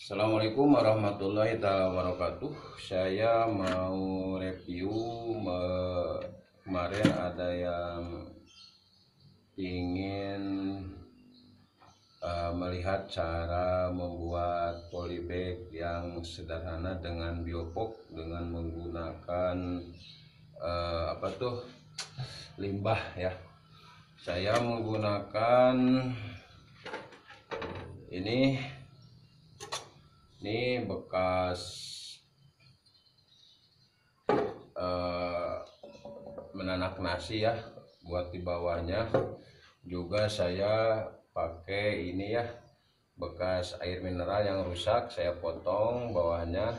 Assalamualaikum warahmatullahi wabarakatuh. Saya mau review kemarin ada yang ingin uh, melihat cara membuat polybag yang sederhana dengan biopok dengan menggunakan uh, apa tuh limbah ya. Saya menggunakan ini ini bekas eh, menanak nasi ya buat di bawahnya. Juga saya pakai ini ya bekas air mineral yang rusak saya potong bawahnya.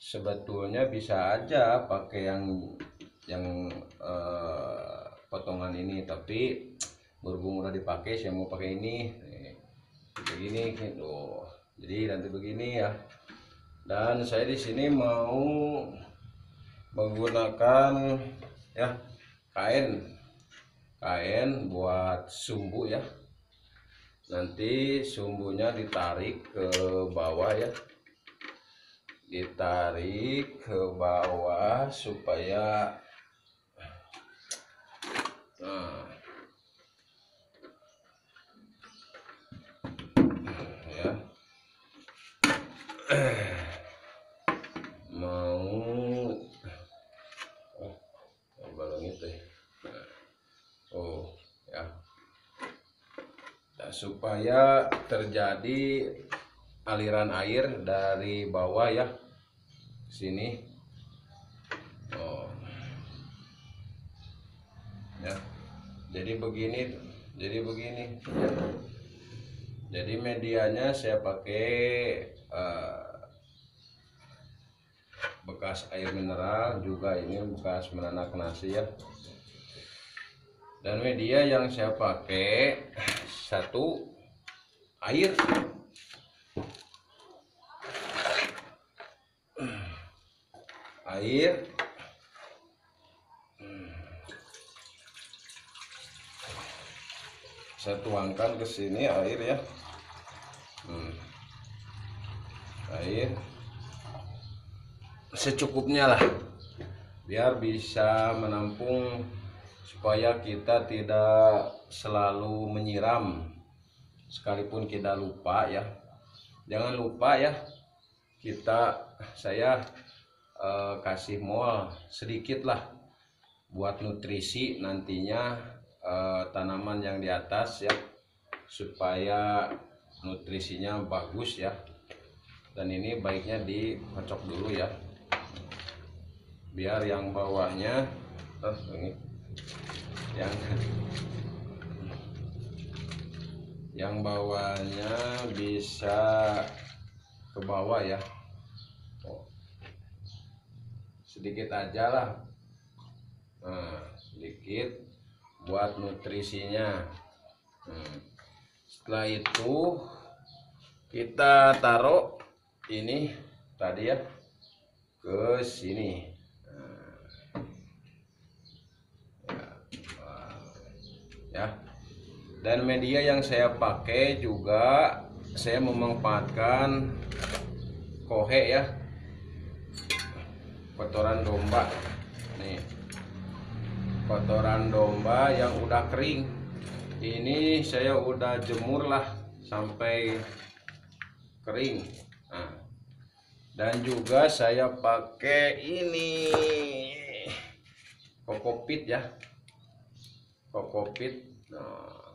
Sebetulnya bisa aja pakai yang yang eh, potongan ini tapi berhubung udah dipakai saya mau pakai ini. Begini gitu jadi nanti begini ya. Dan saya di sini mau menggunakan ya kain. Kain buat sumbu ya. Nanti sumbunya ditarik ke bawah ya. Ditarik ke bawah supaya nah mau. Oh itu ya? Oh ya. Nah, supaya terjadi aliran air dari bawah ya sini. Oh. Ya. Jadi begini jadi begini. Ya. jadi medianya saya pakai eh, bekas air mineral juga ini bekas menanak nasi ya dan media yang saya pakai satu air. Air. Saya tuangkan ke sini air ya. Hmm. air secukupnya lah. Biar bisa menampung supaya kita tidak selalu menyiram. Sekalipun kita lupa ya. Jangan lupa ya kita saya eh, kasih mol sedikit lah buat nutrisi nantinya eh, tanaman yang di atas ya supaya nutrisinya bagus ya. Dan ini baiknya dikocok dulu ya biar yang bawahnya oh, ini yang yang bawahnya bisa ke bawah ya oh. sedikit aja lah nah, sedikit buat nutrisinya hmm. setelah itu kita taruh ini tadi ya ke sini ya. Dan media yang saya pakai juga saya memanfaatkan kohe ya. Kotoran domba. Nih. Kotoran domba yang udah kering. Ini saya udah jemur lah sampai kering. Nah, dan juga saya pakai ini. Kokopit ya. Kokopit nah,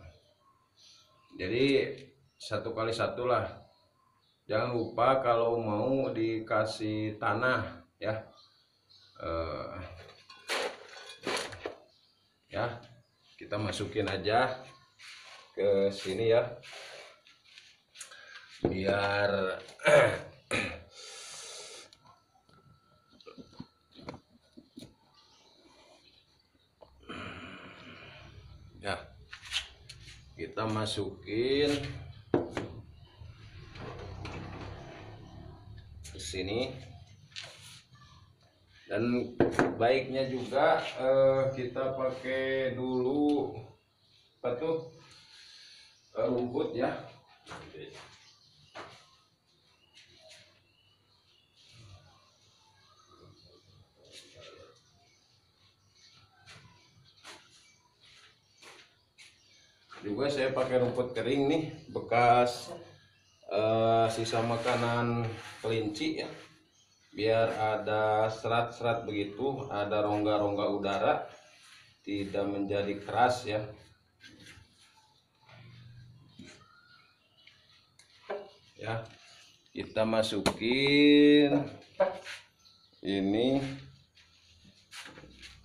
jadi satu kali satu lah. Jangan lupa kalau mau dikasih tanah ya. Eh, ya kita masukin aja ke sini ya. Biar ya kita masukin. Ke sini dan baiknya juga eh, kita pakai dulu apa tuh? Eh, rumput ya juga saya pakai rumput kering nih bekas uh, sisa makanan kelinci ya. Biar ada serat-serat begitu ada rongga-rongga udara tidak menjadi keras ya. Ya kita masukin ini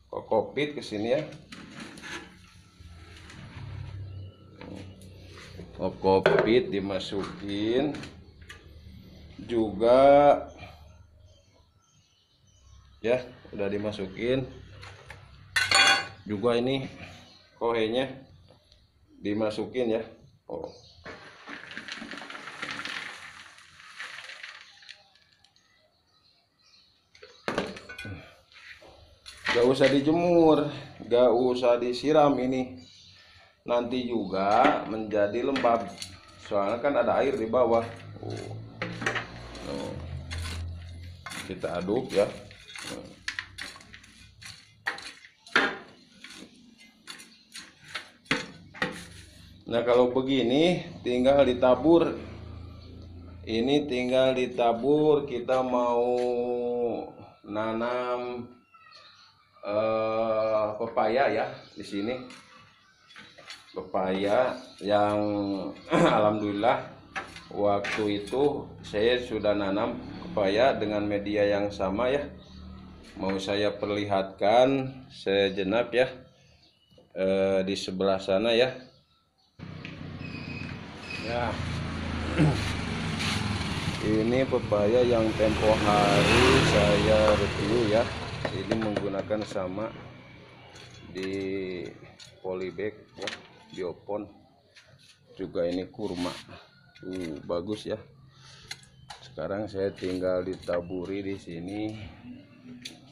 kokopit ke sini ya kokopit dimasukin. Juga ya udah dimasukin. Juga ini kohenya dimasukin ya. Oh. Gak usah dijemur gak usah disiram ini nanti juga menjadi lembab. Soalnya kan ada air di bawah. Kita aduk ya. Nah kalau begini tinggal ditabur. Ini tinggal ditabur Kita mau nanam uh, pepaya ya di sini Pepaya yang alhamdulillah waktu itu saya sudah nanam pepaya dengan media yang sama ya. Mau saya perlihatkan sejenak ya eh, di sebelah sana ya. Ya. Ini pepaya yang tempo hari saya review ya. Ini menggunakan sama di polybag ya biopon juga ini kurma. Uh, bagus ya. Sekarang saya tinggal ditaburi di sini.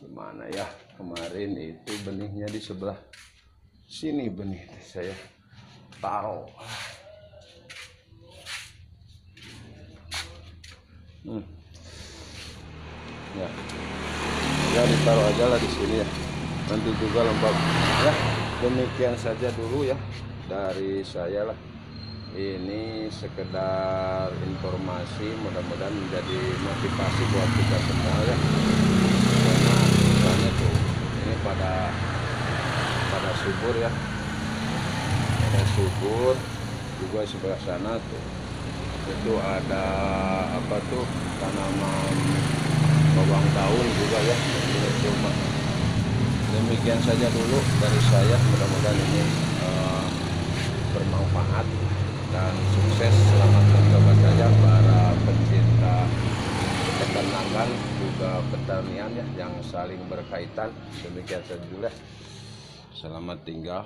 Gimana ya? Kemarin itu benihnya di sebelah sini benih saya. Taruh hmm. ya. Ya ditaruh aja lah di sini ya. Nanti juga lembab ya demikian saja dulu ya dari saya lah. Ini sekedar informasi mudah-mudahan menjadi motivasi buat kita semua ya. Karena tuh ini pada pada subur ya. Pada subur juga sebelah sana tuh. Itu ada apa tuh tanaman bawang daun juga ya demikian saja dulu dari saya mudah-mudahan ini bermanfaat dan sukses selamat mencoba saja para pencinta ketenangan juga pertanian ya yang saling berkaitan. Demikian saja selamat tinggal